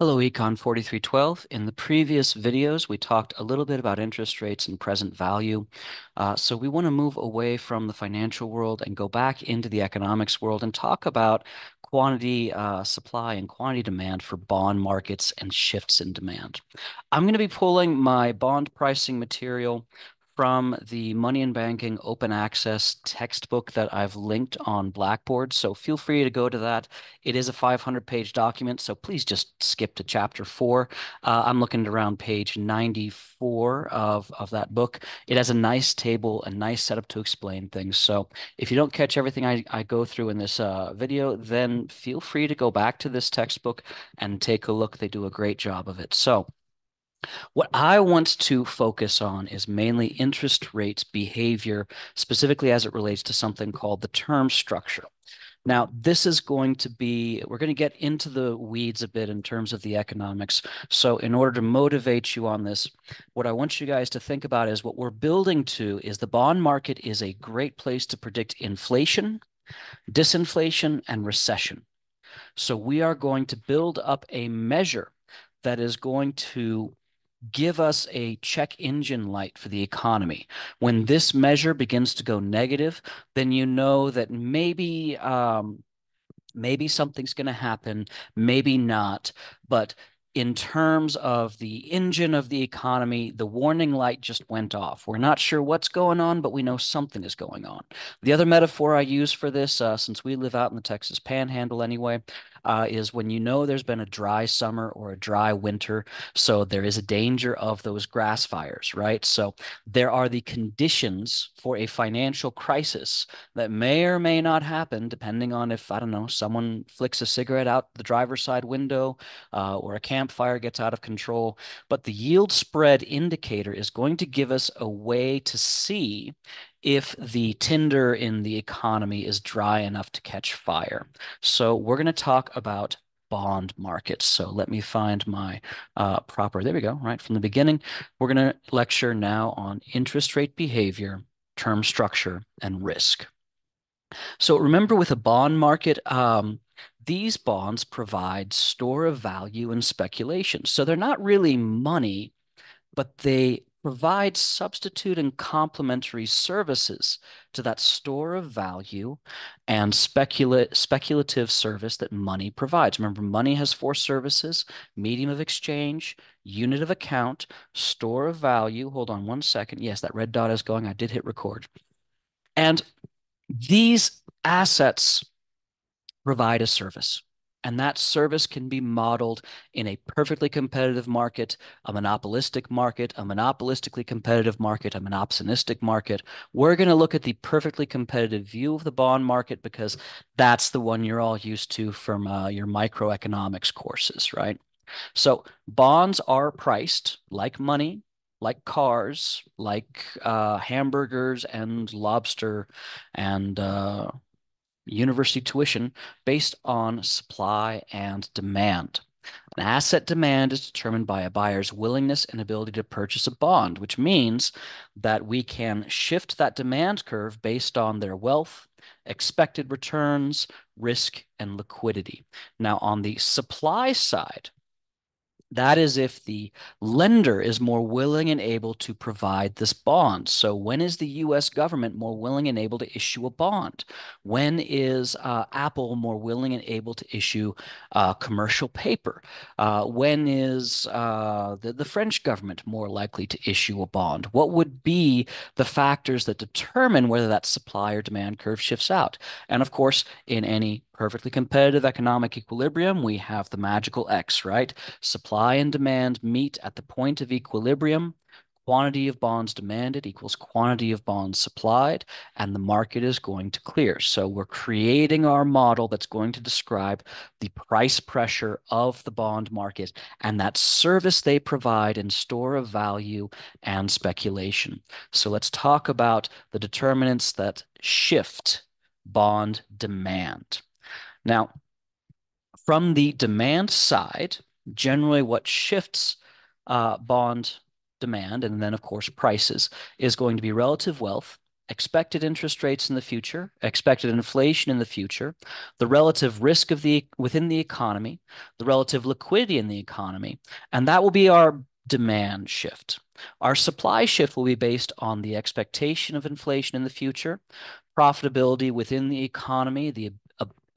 Hello, Econ 4312. In the previous videos, we talked a little bit about interest rates and present value. Uh, so we want to move away from the financial world and go back into the economics world and talk about quantity uh, supply and quantity demand for bond markets and shifts in demand. I'm going to be pulling my bond pricing material from the Money and Banking Open Access textbook that I've linked on Blackboard. So feel free to go to that. It is a 500 page document, so please just skip to chapter four. Uh, I'm looking around page 94 of, of that book. It has a nice table, a nice setup to explain things. So if you don't catch everything I, I go through in this uh, video, then feel free to go back to this textbook and take a look. They do a great job of it. So what I want to focus on is mainly interest rates behavior, specifically as it relates to something called the term structure. Now, this is going to be, we're going to get into the weeds a bit in terms of the economics. So in order to motivate you on this, what I want you guys to think about is what we're building to is the bond market is a great place to predict inflation, disinflation, and recession. So we are going to build up a measure that is going to give us a check engine light for the economy. When this measure begins to go negative, then you know that maybe um, maybe something's going to happen, maybe not, but in terms of the engine of the economy, the warning light just went off. We're not sure what's going on, but we know something is going on. The other metaphor I use for this, uh, since we live out in the Texas panhandle anyway, uh, is when you know there's been a dry summer or a dry winter. So there is a danger of those grass fires, right? So there are the conditions for a financial crisis that may or may not happen, depending on if, I don't know, someone flicks a cigarette out the driver's side window uh, or a campfire gets out of control. But the yield spread indicator is going to give us a way to see if the tinder in the economy is dry enough to catch fire. So we're going to talk about bond markets. So let me find my uh, proper, there we go, right from the beginning. We're going to lecture now on interest rate behavior, term structure, and risk. So remember with a bond market, um, these bonds provide store of value and speculation. So they're not really money, but they provide substitute and complementary services to that store of value and specula speculative service that money provides. Remember, money has four services, medium of exchange, unit of account, store of value. Hold on one second. Yes, that red dot is going. I did hit record. And these assets provide a service. And that service can be modeled in a perfectly competitive market, a monopolistic market, a monopolistically competitive market, a monopsonistic market. We're going to look at the perfectly competitive view of the bond market because that's the one you're all used to from uh, your microeconomics courses, right? So bonds are priced like money, like cars, like uh, hamburgers and lobster and uh, university tuition based on supply and demand. An asset demand is determined by a buyer's willingness and ability to purchase a bond, which means that we can shift that demand curve based on their wealth, expected returns, risk, and liquidity. Now, on the supply side, that is if the lender is more willing and able to provide this bond. So when is the U.S. government more willing and able to issue a bond? When is uh, Apple more willing and able to issue uh, commercial paper? Uh, when is uh, the, the French government more likely to issue a bond? What would be the factors that determine whether that supply or demand curve shifts out? And of course, in any perfectly competitive economic equilibrium, we have the magical X, right? Supply and demand meet at the point of equilibrium. Quantity of bonds demanded equals quantity of bonds supplied, and the market is going to clear. So we're creating our model that's going to describe the price pressure of the bond market and that service they provide in store of value and speculation. So let's talk about the determinants that shift bond demand. Now, from the demand side, generally what shifts uh, bond demand, and then of course prices, is going to be relative wealth, expected interest rates in the future, expected inflation in the future, the relative risk of the within the economy, the relative liquidity in the economy, and that will be our demand shift. Our supply shift will be based on the expectation of inflation in the future, profitability within the economy, the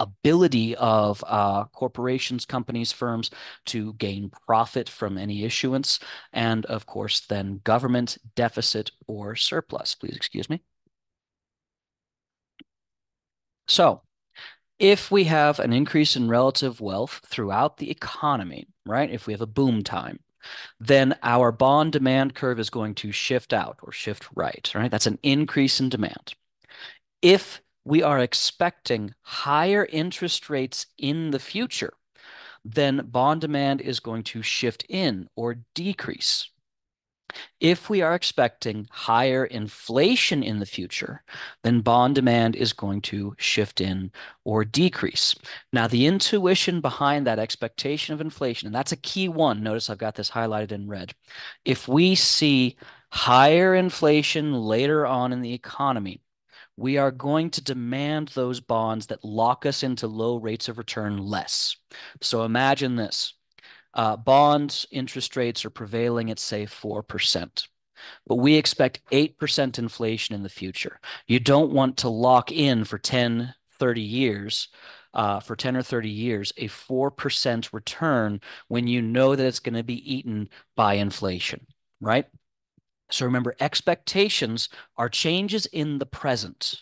ability of uh, corporations, companies, firms to gain profit from any issuance, and of course, then government deficit or surplus. Please excuse me. So, if we have an increase in relative wealth throughout the economy, right? If we have a boom time, then our bond demand curve is going to shift out or shift right, right? That's an increase in demand. If we are expecting higher interest rates in the future, then bond demand is going to shift in or decrease. If we are expecting higher inflation in the future, then bond demand is going to shift in or decrease. Now, the intuition behind that expectation of inflation, and that's a key one. Notice I've got this highlighted in red. If we see higher inflation later on in the economy, we are going to demand those bonds that lock us into low rates of return less. So imagine this uh, bonds interest rates are prevailing at, say, 4%. But we expect 8% inflation in the future. You don't want to lock in for 10, 30 years, uh, for 10 or 30 years, a 4% return when you know that it's going to be eaten by inflation, right? So remember, expectations are changes in the present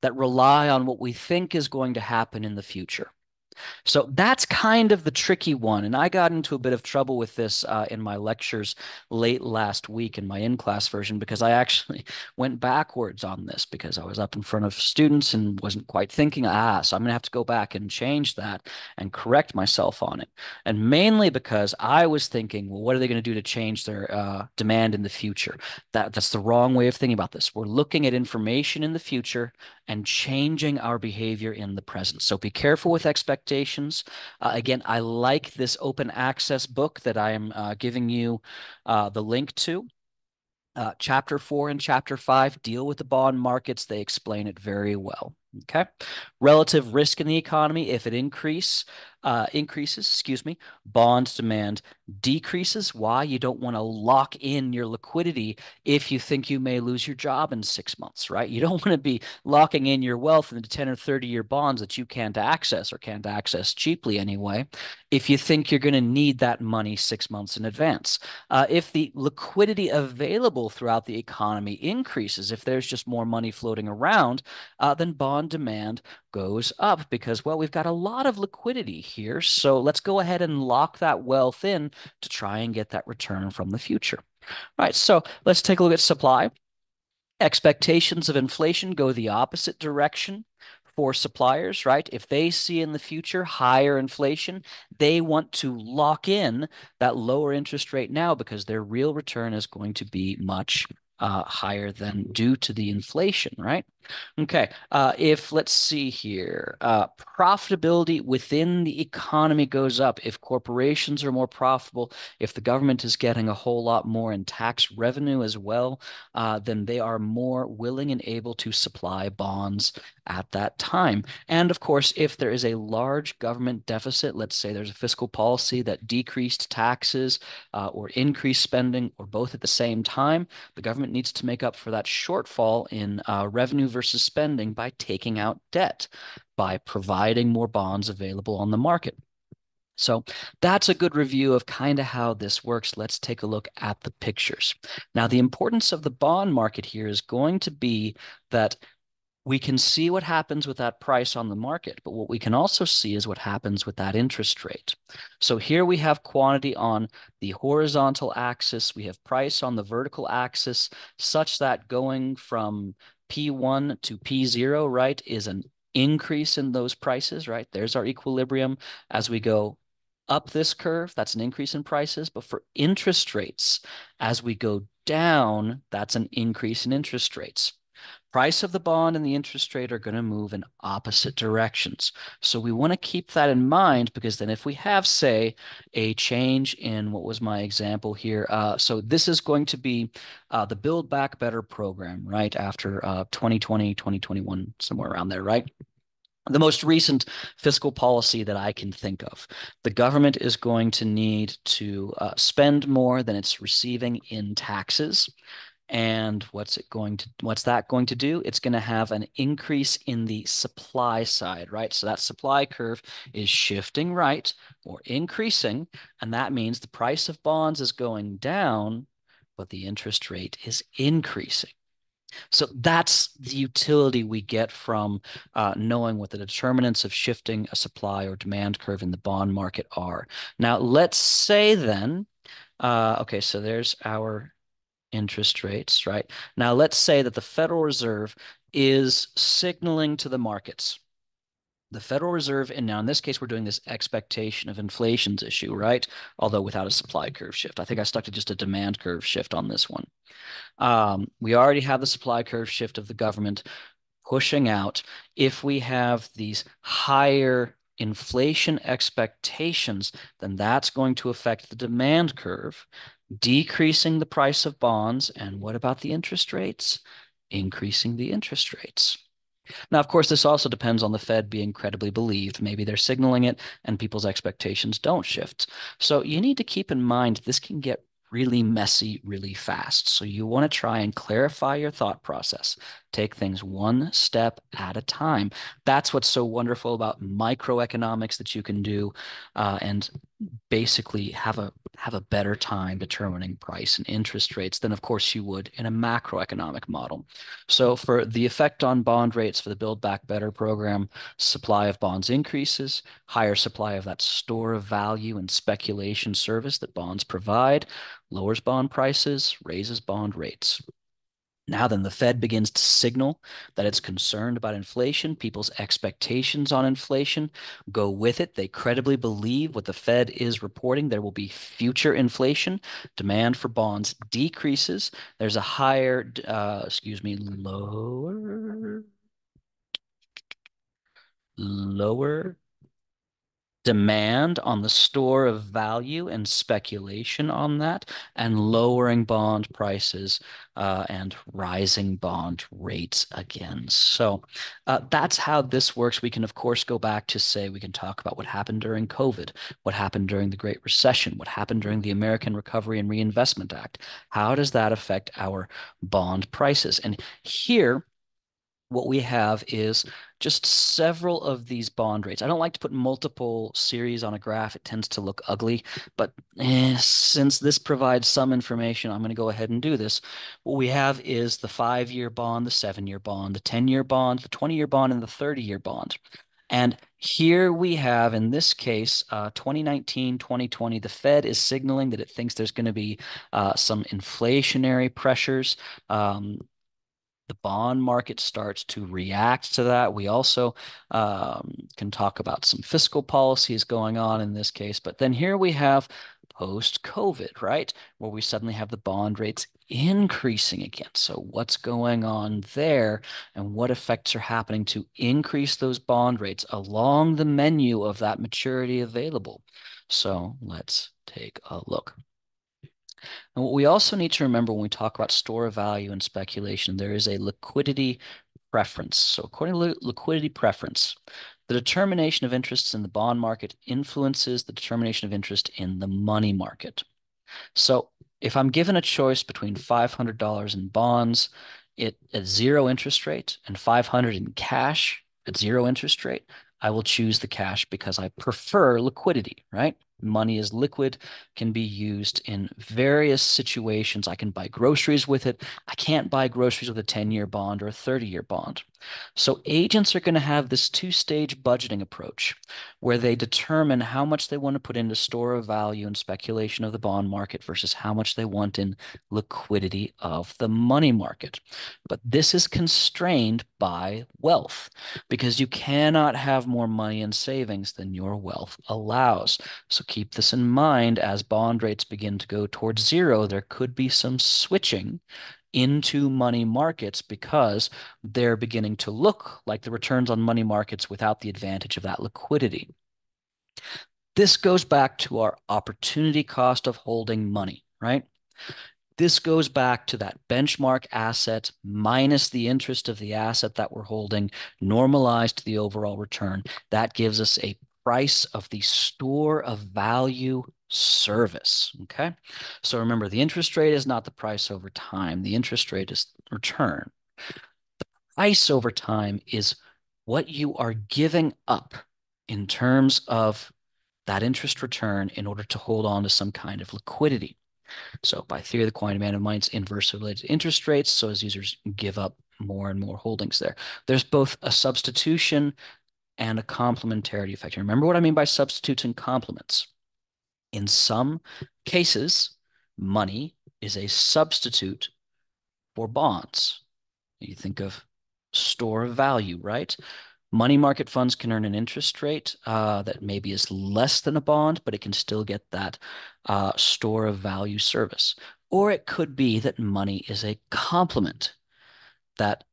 that rely on what we think is going to happen in the future. So that's kind of the tricky one. And I got into a bit of trouble with this uh, in my lectures late last week in my in class version because I actually went backwards on this because I was up in front of students and wasn't quite thinking, ah, so I'm going to have to go back and change that and correct myself on it. And mainly because I was thinking, well, what are they going to do to change their uh, demand in the future? That, that's the wrong way of thinking about this. We're looking at information in the future and changing our behavior in the present. So be careful with expectations. Uh, again, I like this open access book that I am uh, giving you uh, the link to. Uh, chapter four and chapter five deal with the bond markets. They explain it very well. Okay. Relative risk in the economy, if it increase, uh, increases, excuse me, bond demand decreases. Why? You don't want to lock in your liquidity if you think you may lose your job in six months, right? You don't want to be locking in your wealth into 10 or 30 year bonds that you can't access or can't access cheaply anyway, if you think you're going to need that money six months in advance. Uh, if the liquidity available throughout the economy increases, if there's just more money floating around, uh, then bond demand goes up because, well, we've got a lot of liquidity here. So let's go ahead and lock that wealth in to try and get that return from the future. All right, so let's take a look at supply. Expectations of inflation go the opposite direction for suppliers, right? If they see in the future higher inflation, they want to lock in that lower interest rate now because their real return is going to be much uh, higher than due to the inflation, right? Okay, uh, if let's see here, uh, profitability within the economy goes up. If corporations are more profitable, if the government is getting a whole lot more in tax revenue as well, uh, then they are more willing and able to supply bonds at that time. And of course, if there is a large government deficit, let's say there's a fiscal policy that decreased taxes uh, or increased spending or both at the same time, the government needs to make up for that shortfall in uh, revenue versus spending by taking out debt, by providing more bonds available on the market. So that's a good review of kind of how this works. Let's take a look at the pictures. Now, the importance of the bond market here is going to be that we can see what happens with that price on the market, but what we can also see is what happens with that interest rate. So here we have quantity on the horizontal axis, we have price on the vertical axis, such that going from P1 to P0, right, is an increase in those prices, right? There's our equilibrium. As we go up this curve, that's an increase in prices. But for interest rates, as we go down, that's an increase in interest rates. Price of the bond and the interest rate are going to move in opposite directions. So we want to keep that in mind because then if we have, say, a change in what was my example here, uh, so this is going to be uh, the Build Back Better program, right? After uh, 2020, 2021, somewhere around there, right? the most recent fiscal policy that I can think of. The government is going to need to uh, spend more than it's receiving in taxes. And what's it going to what's that going to do? It's going to have an increase in the supply side, right? So that supply curve is shifting right or increasing, and that means the price of bonds is going down, but the interest rate is increasing. So that's the utility we get from uh, knowing what the determinants of shifting a supply or demand curve in the bond market are. Now, let's say then, uh, okay, so there's our interest rates, right? Now, let's say that the Federal Reserve is signaling to the markets. The Federal Reserve, and now in this case, we're doing this expectation of inflation's issue, right? Although without a supply curve shift. I think I stuck to just a demand curve shift on this one. Um, we already have the supply curve shift of the government pushing out. If we have these higher inflation expectations, then that's going to affect the demand curve, decreasing the price of bonds. And what about the interest rates? Increasing the interest rates. Now, of course, this also depends on the Fed being credibly believed. Maybe they're signaling it and people's expectations don't shift. So you need to keep in mind this can get really messy really fast. So you want to try and clarify your thought process. Take things one step at a time. That's what's so wonderful about microeconomics that you can do uh, and basically have a have a better time determining price and interest rates than of course you would in a macroeconomic model. So for the effect on bond rates for the Build Back Better program, supply of bonds increases, higher supply of that store of value and speculation service that bonds provide, lowers bond prices, raises bond rates. Now, then, the Fed begins to signal that it's concerned about inflation. People's expectations on inflation go with it. They credibly believe what the Fed is reporting. There will be future inflation. Demand for bonds decreases. There's a higher, uh, excuse me, lower, lower demand on the store of value and speculation on that, and lowering bond prices uh, and rising bond rates again. So uh, that's how this works. We can, of course, go back to say we can talk about what happened during COVID, what happened during the Great Recession, what happened during the American Recovery and Reinvestment Act. How does that affect our bond prices? And here, what we have is just several of these bond rates. I don't like to put multiple series on a graph. It tends to look ugly, but eh, since this provides some information, I'm going to go ahead and do this. What we have is the five-year bond, the seven-year bond, the 10-year bond, the 20-year bond, and the 30-year bond. And here we have, in this case, uh, 2019, 2020, the Fed is signaling that it thinks there's going to be uh, some inflationary pressures. Um, the bond market starts to react to that. We also um, can talk about some fiscal policies going on in this case. But then here we have post COVID, right? Where we suddenly have the bond rates increasing again. So, what's going on there and what effects are happening to increase those bond rates along the menu of that maturity available? So, let's take a look. And what we also need to remember when we talk about store of value and speculation, there is a liquidity preference. So according to liquidity preference, the determination of interests in the bond market influences the determination of interest in the money market. So if I'm given a choice between $500 in bonds it, at zero interest rate and 500 in cash at zero interest rate, I will choose the cash because I prefer liquidity, right? Money is liquid, can be used in various situations. I can buy groceries with it. I can't buy groceries with a 10 year bond or a 30 year bond. So agents are going to have this two stage budgeting approach where they determine how much they want to put into store of value and speculation of the bond market versus how much they want in liquidity of the money market. But this is constrained by wealth because you cannot have more money in savings than your wealth allows. So keep this in mind as bond rates begin to go towards zero, there could be some switching into money markets because they're beginning to look like the returns on money markets without the advantage of that liquidity. This goes back to our opportunity cost of holding money, right? This goes back to that benchmark asset minus the interest of the asset that we're holding, normalized to the overall return. That gives us a price of the store of value service. Okay. So remember, the interest rate is not the price over time, the interest rate is return. The price over time is what you are giving up in terms of that interest return in order to hold on to some kind of liquidity. So by theory the quantity demand of money, it's inversely related to interest rates. So as users give up more and more holdings there, there's both a substitution and a complementarity effect. Remember what I mean by substitutes and complements. In some cases, money is a substitute for bonds. You think of store of value, right? Money market funds can earn an interest rate uh, that maybe is less than a bond, but it can still get that uh, store of value service. Or it could be that money is a complement, that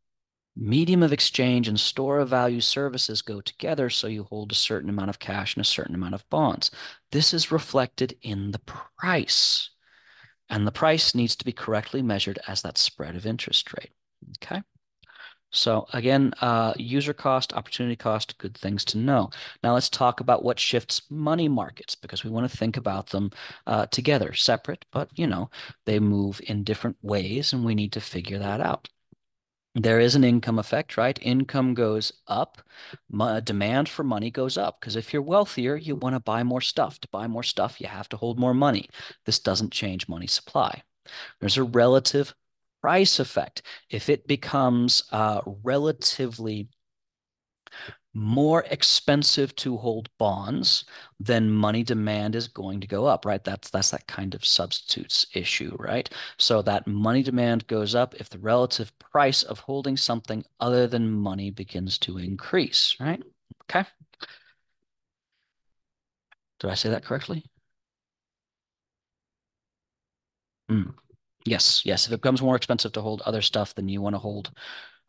medium of exchange and store of value services go together, so you hold a certain amount of cash and a certain amount of bonds. This is reflected in the price, and the price needs to be correctly measured as that spread of interest rate. Okay. So again, uh, user cost, opportunity cost, good things to know. Now let's talk about what shifts money markets because we want to think about them uh, together, separate, but you know, they move in different ways and we need to figure that out. There is an income effect, right? Income goes up, demand for money goes up because if you're wealthier, you want to buy more stuff. To buy more stuff, you have to hold more money. This doesn't change money supply. There's a relative price effect. If it becomes uh, relatively more expensive to hold bonds, then money demand is going to go up, right? That's that's that kind of substitutes issue, right? So that money demand goes up if the relative price of holding something other than money begins to increase, right? Okay. Did I say that correctly? Mm. Yes, yes. If it becomes more expensive to hold other stuff, then you want to hold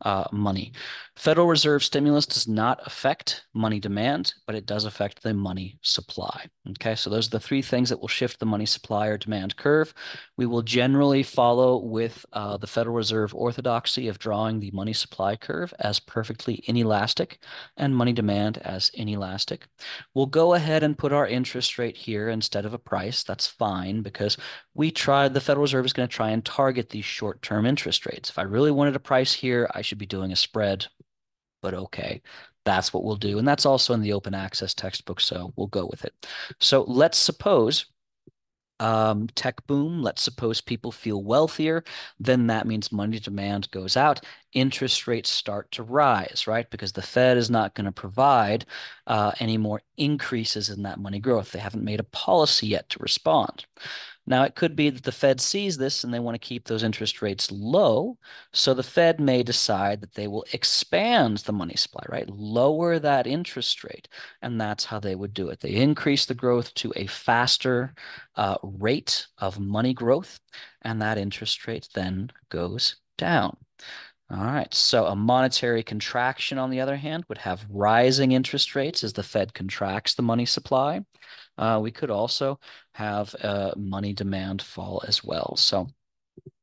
uh, money. Federal Reserve stimulus does not affect money demand, but it does affect the money supply. Okay, so those are the three things that will shift the money supply or demand curve. We will generally follow with uh, the Federal Reserve orthodoxy of drawing the money supply curve as perfectly inelastic and money demand as inelastic. We'll go ahead and put our interest rate here instead of a price. That's fine because we tried, the Federal Reserve is going to try and target these short-term interest rates. If I really wanted a price here, I should be doing a spread, but okay, that's what we'll do. And that's also in the open access textbook, so we'll go with it. So let's suppose um, tech boom, let's suppose people feel wealthier, then that means money demand goes out, interest rates start to rise, right? Because the Fed is not going to provide uh, any more increases in that money growth. They haven't made a policy yet to respond. Now, it could be that the Fed sees this and they want to keep those interest rates low. So the Fed may decide that they will expand the money supply, right? Lower that interest rate. And that's how they would do it. They increase the growth to a faster uh, rate of money growth, and that interest rate then goes down. All right, so a monetary contraction, on the other hand, would have rising interest rates as the Fed contracts the money supply. Uh, we could also have uh, money demand fall as well. So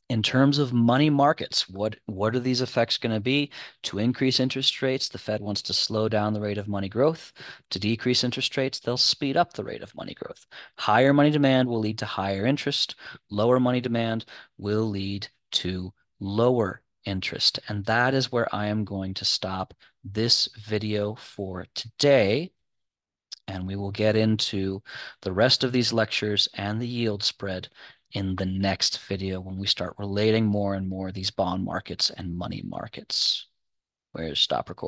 in terms of money markets, what, what are these effects going to be? To increase interest rates, the Fed wants to slow down the rate of money growth. To decrease interest rates, they'll speed up the rate of money growth. Higher money demand will lead to higher interest. Lower money demand will lead to lower interest. And that is where I am going to stop this video for today. And we will get into the rest of these lectures and the yield spread in the next video when we start relating more and more these bond markets and money markets. Where's stop recording?